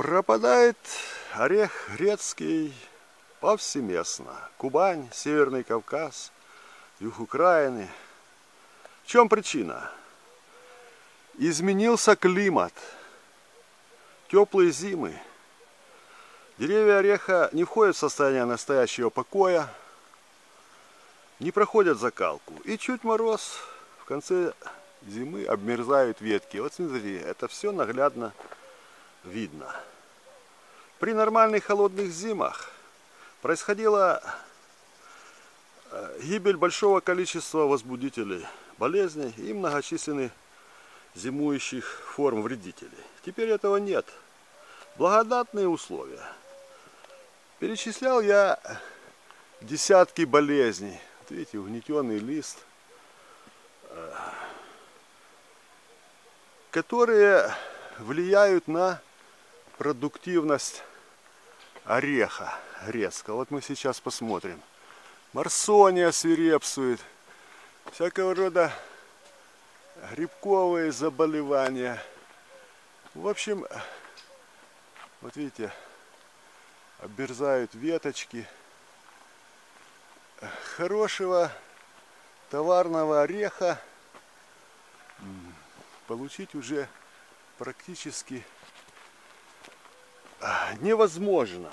Пропадает орех грецкий повсеместно. Кубань, Северный Кавказ, юг Украины. В чем причина? Изменился климат. Теплые зимы. Деревья ореха не входят в состояние настоящего покоя, не проходят закалку. И чуть мороз, в конце зимы обмерзают ветки. Вот смотрите, это все наглядно видно. При нормальных холодных зимах происходила э, гибель большого количества возбудителей болезней и многочисленных зимующих форм вредителей. Теперь этого нет. Благодатные условия. Перечислял я десятки болезней. Вот видите, угнетенный лист, э, которые влияют на продуктивность ореха резко. Вот мы сейчас посмотрим. Марсония свирепствует. Всякого рода грибковые заболевания. В общем, вот видите, оберзают веточки. Хорошего товарного ореха получить уже практически невозможно.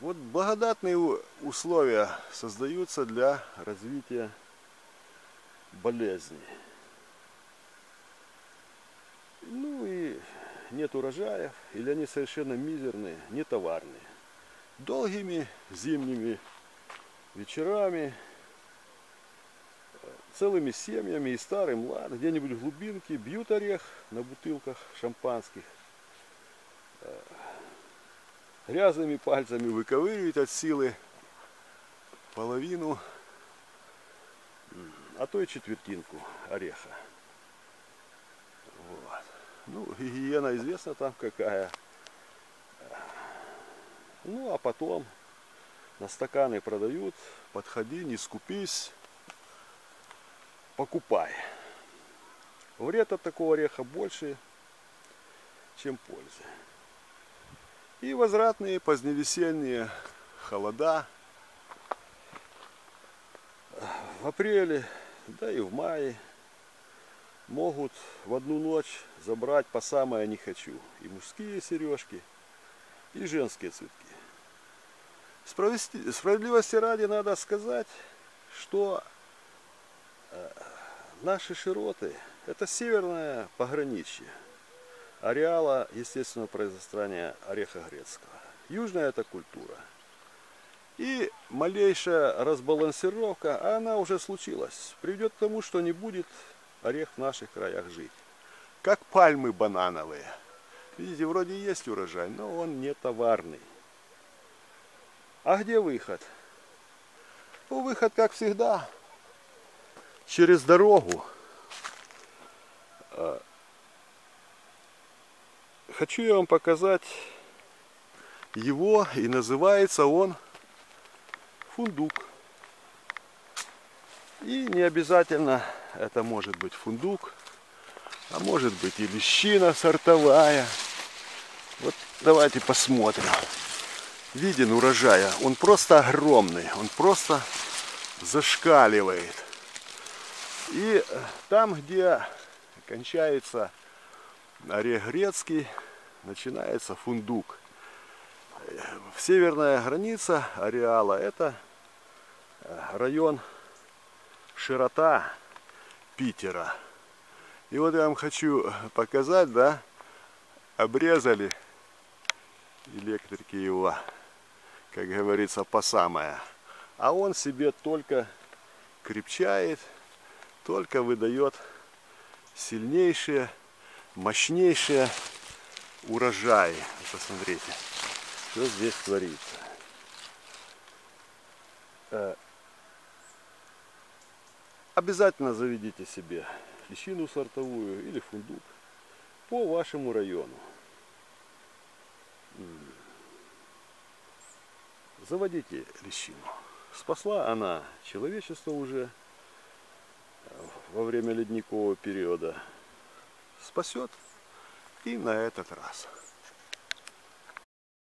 Вот благодатные условия создаются для развития болезней. Ну и нет урожаев, или они совершенно мизерные, нетоварные. Долгими зимними вечерами целыми семьями и старый, млад, где-нибудь в глубинке бьют орех на бутылках шампанских. Э, грязными пальцами выковыривают от силы половину, а то и четвертинку ореха. Вот. Ну, гигиена известна там какая. Ну, а потом на стаканы продают, подходи, не скупись покупай. Вред от такого ореха больше, чем пользы. И возвратные поздневесенние холода в апреле, да и в мае могут в одну ночь забрать по самое не хочу. И мужские сережки, и женские цветки. Справедливости ради надо сказать, что Наши широты – это северное пограничье ареала естественного произрастания ореха грецкого. Южная – это культура. И малейшая разбалансировка, она уже случилась, приведет к тому, что не будет орех в наших краях жить. Как пальмы банановые. Видите, вроде есть урожай, но он не товарный. А где выход? Ну, выход, как всегда, через дорогу. А, хочу я вам показать его, и называется он фундук. И не обязательно это может быть фундук, а может быть и лещина сортовая. Вот давайте посмотрим. Виден урожая, он просто огромный, он просто зашкаливает. И там, где кончается орех грецкий, начинается фундук. Северная граница ареала это район широта Питера. И вот я вам хочу показать, да, обрезали электрики его, как говорится, по самое. А он себе только крепчает, только выдает сильнейшие, мощнейшие урожаи. Посмотрите, что здесь творится. Э, обязательно заведите себе лещину сортовую или фундук по вашему району. Заводите лещину. Спасла она человечество уже во время ледникового периода спасет и на этот раз.